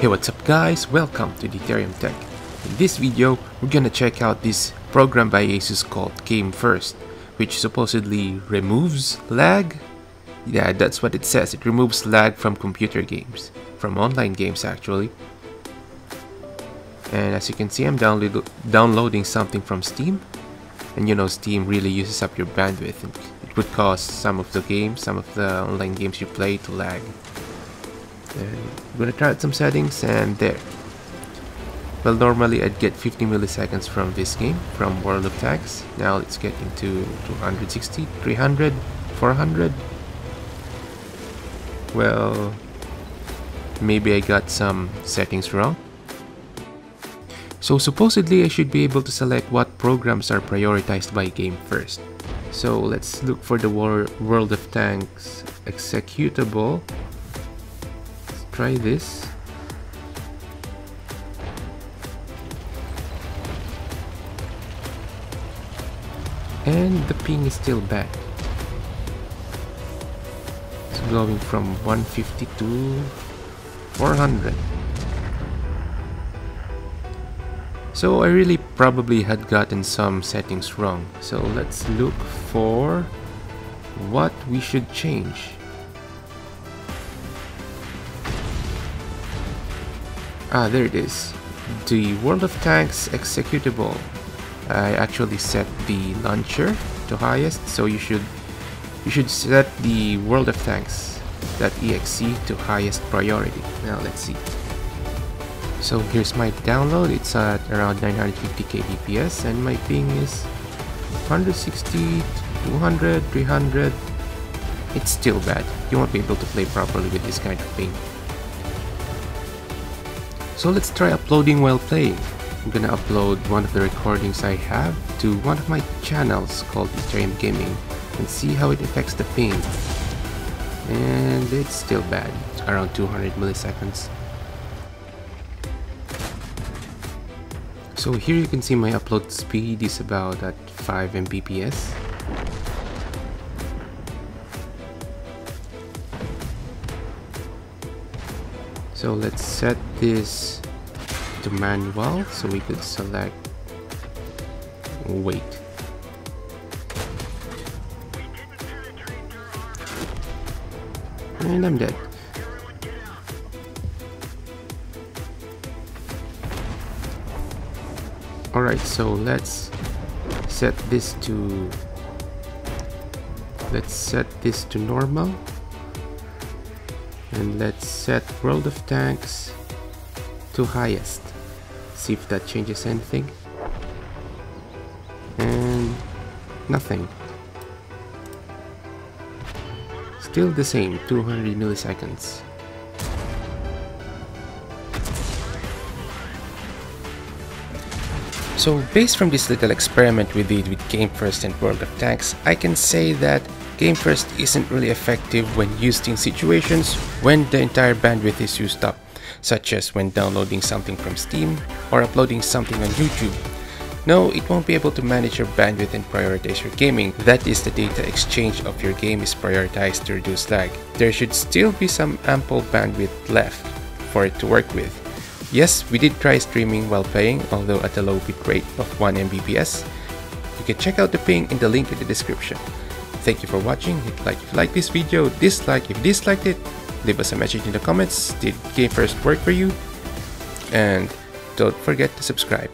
Hey what's up guys, welcome to Deuterium Tech. In this video, we're gonna check out this program by Asus called Game First, which supposedly removes lag. Yeah, that's what it says, it removes lag from computer games, from online games actually. And as you can see, I'm download downloading something from Steam. And you know, Steam really uses up your bandwidth. and It would cause some of the games, some of the online games you play to lag. I'm gonna try out some settings and there. Well, normally I'd get 50 milliseconds from this game, from World of Tanks. Now it's getting to 260, 300, 400. Well, maybe I got some settings wrong. So supposedly I should be able to select what programs are prioritized by game first. So let's look for the World of Tanks executable. Try this. And the ping is still bad. It's going from 150 to 400. So I really probably had gotten some settings wrong. So let's look for what we should change. Ah, there it is. The World of Tanks executable. I actually set the launcher to highest, so you should you should set the World of Tanks .exe to highest priority. Now let's see. So here's my download, it's at around 950 kbps and my ping is 160, 200, 300. It's still bad. You won't be able to play properly with this kind of ping. So let's try uploading while playing. I'm gonna upload one of the recordings I have to one of my channels called Deuterium Gaming and see how it affects the ping. And it's still bad, around 200 milliseconds. So here you can see my upload speed is about at 5 Mbps. So let's set this to manual so we could select wait. And I'm dead. Alright, so let's set this to let's set this to normal and let's set World of Tanks to highest. See if that changes anything. And nothing. Still the same 200 milliseconds. So based from this little experiment we did with Game First and World of Tanks, I can say that Game First isn't really effective when used in situations when the entire bandwidth is used up, such as when downloading something from Steam or uploading something on YouTube. No, it won't be able to manage your bandwidth and prioritize your gaming. That is the data exchange of your game is prioritized to reduce lag. There should still be some ample bandwidth left for it to work with. Yes, we did try streaming while playing, although at a low bitrate of 1 Mbps. You can check out the ping in the link in the description. Thank you for watching, hit like if you like this video, dislike if you disliked it, leave us a message in the comments, did Game First work for you? And don't forget to subscribe.